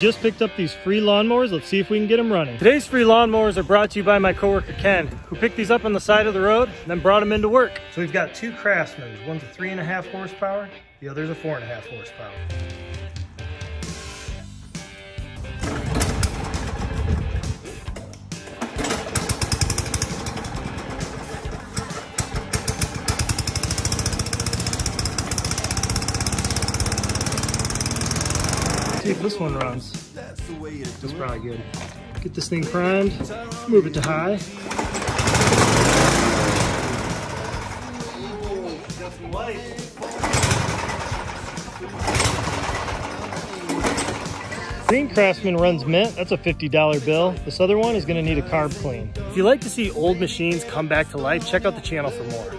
Just picked up these free lawnmowers. Let's see if we can get them running. Today's free lawnmowers are brought to you by my coworker Ken, who picked these up on the side of the road and then brought them into work. So we've got two Craftsmans. One's a three and a half horsepower, the other's a four and a half horsepower. See if this one runs. That's probably good. Get this thing primed, move it to high. Green Craftsman runs mint, that's a $50 bill. This other one is gonna need a carb clean. If you like to see old machines come back to life, check out the channel for more.